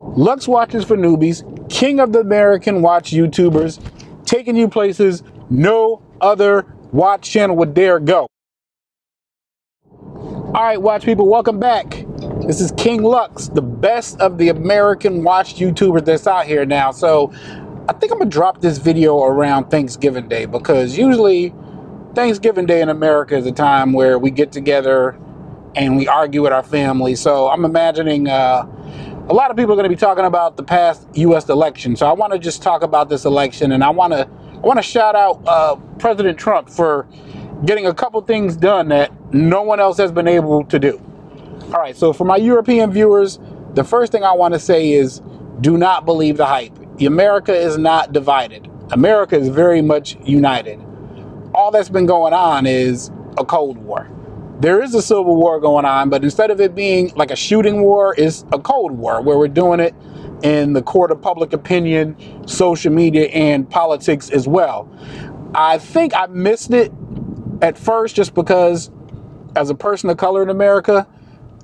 Lux Watches for Newbies, king of the American watch YouTubers, taking you places no other watch channel would dare go. All right, watch people, welcome back. This is King Lux, the best of the American watch YouTubers that's out here now. So I think I'm gonna drop this video around Thanksgiving Day because usually Thanksgiving Day in America is a time where we get together and we argue with our family. So I'm imagining uh, a lot of people are going to be talking about the past U.S. election. So I want to just talk about this election, and I want to I want to shout out uh, President Trump for getting a couple things done that no one else has been able to do. All right, so for my European viewers, the first thing I want to say is do not believe the hype. America is not divided. America is very much united. All that's been going on is a Cold War there is a civil war going on, but instead of it being like a shooting war, it's a cold war where we're doing it in the court of public opinion, social media, and politics as well. I think I missed it at first just because, as a person of color in America,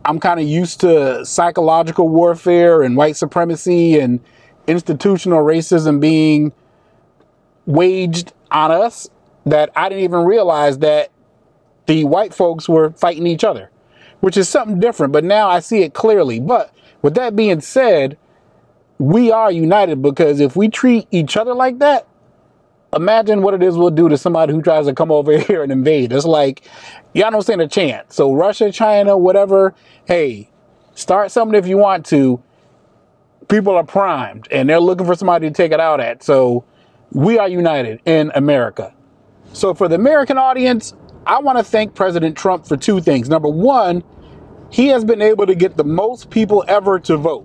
I'm kind of used to psychological warfare and white supremacy and institutional racism being waged on us that I didn't even realize that the white folks were fighting each other, which is something different. But now I see it clearly. But with that being said, we are united because if we treat each other like that, imagine what it is we'll do to somebody who tries to come over here and invade. It's like, y'all don't stand a chance. So Russia, China, whatever, hey, start something if you want to. People are primed and they're looking for somebody to take it out at. So we are united in America. So for the American audience, I want to thank President Trump for two things. Number one, he has been able to get the most people ever to vote,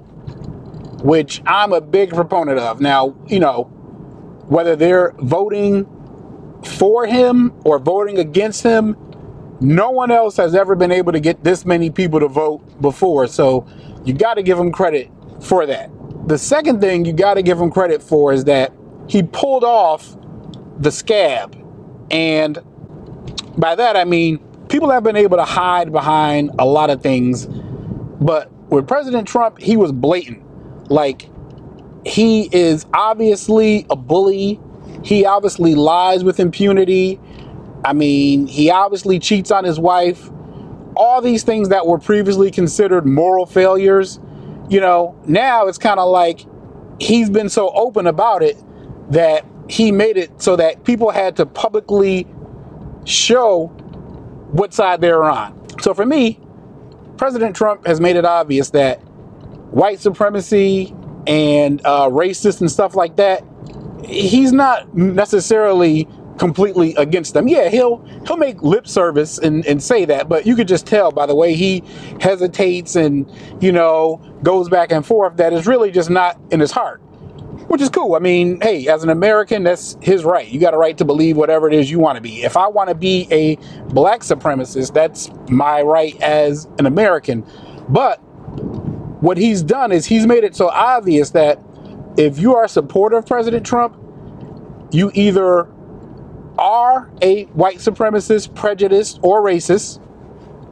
which I'm a big proponent of. Now, you know, whether they're voting for him or voting against him, no one else has ever been able to get this many people to vote before. So you got to give him credit for that. The second thing you got to give him credit for is that he pulled off the scab. And by that, I mean people have been able to hide behind a lot of things, but with President Trump, he was blatant. Like, he is obviously a bully. He obviously lies with impunity. I mean, he obviously cheats on his wife. All these things that were previously considered moral failures, you know, now it's kind of like he's been so open about it that he made it so that people had to publicly show what side they're on. So for me, President Trump has made it obvious that white supremacy and uh, racist and stuff like that, he's not necessarily completely against them. Yeah, he'll he'll make lip service and, and say that, but you could just tell by the way he hesitates and you know goes back and forth that is really just not in his heart which is cool. I mean, hey, as an American, that's his right. You got a right to believe whatever it is you want to be. If I want to be a black supremacist, that's my right as an American. But what he's done is he's made it so obvious that if you are a supporter of President Trump, you either are a white supremacist, prejudiced, or racist,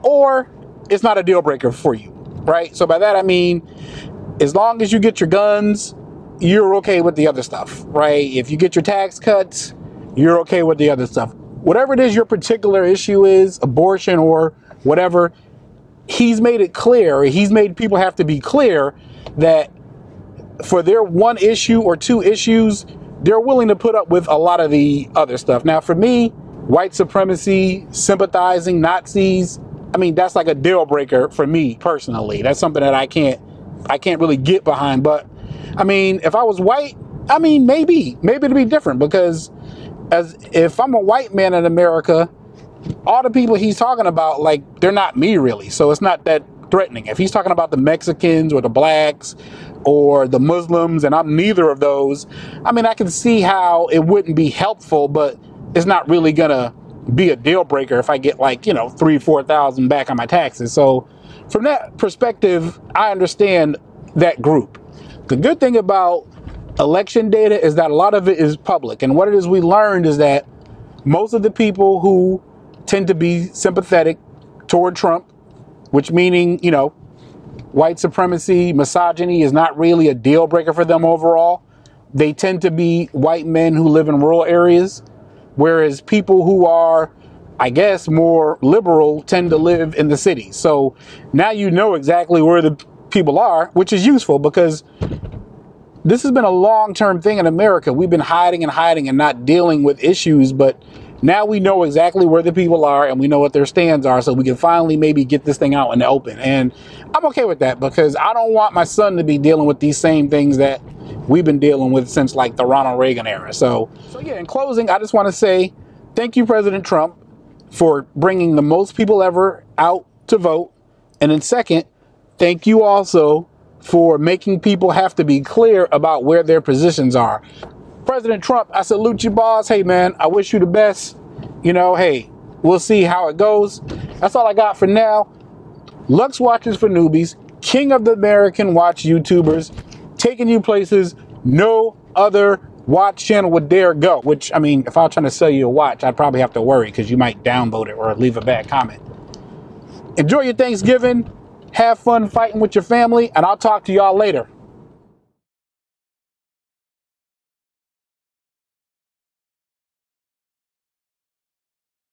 or it's not a deal breaker for you, right? So by that I mean, as long as you get your guns you're okay with the other stuff, right? If you get your tax cuts, you're okay with the other stuff. Whatever it is your particular issue is, abortion or whatever, he's made it clear, he's made people have to be clear that for their one issue or two issues, they're willing to put up with a lot of the other stuff. Now, for me, white supremacy, sympathizing Nazis, I mean, that's like a deal breaker for me personally. That's something that I can't I can't really get behind, but I mean, if I was white, I mean, maybe, maybe it'd be different because as if I'm a white man in America, all the people he's talking about, like, they're not me really. So it's not that threatening. If he's talking about the Mexicans or the blacks or the Muslims, and I'm neither of those, I mean, I can see how it wouldn't be helpful, but it's not really gonna be a deal breaker if I get like, you know, three, four thousand back on my taxes. So from that perspective, I understand that group. The good thing about election data is that a lot of it is public. And what it is we learned is that most of the people who tend to be sympathetic toward Trump, which meaning, you know, white supremacy, misogyny is not really a deal breaker for them overall. They tend to be white men who live in rural areas, whereas people who are, I guess, more liberal tend to live in the city. So now you know exactly where the people are, which is useful because this has been a long term thing in America. We've been hiding and hiding and not dealing with issues, but now we know exactly where the people are and we know what their stands are, so we can finally maybe get this thing out in the open. And I'm okay with that because I don't want my son to be dealing with these same things that we've been dealing with since like the Ronald Reagan era. So, so yeah, in closing, I just want to say thank you, President Trump, for bringing the most people ever out to vote. And then, second, thank you also for making people have to be clear about where their positions are. President Trump, I salute you, boss. Hey, man, I wish you the best. You know, hey, we'll see how it goes. That's all I got for now. Lux Watches for Newbies, king of the American watch YouTubers, taking you places no other watch channel would dare go. Which, I mean, if I was trying to sell you a watch, I'd probably have to worry because you might downvote it or leave a bad comment. Enjoy your Thanksgiving. Have fun fighting with your family, and I'll talk to y'all later.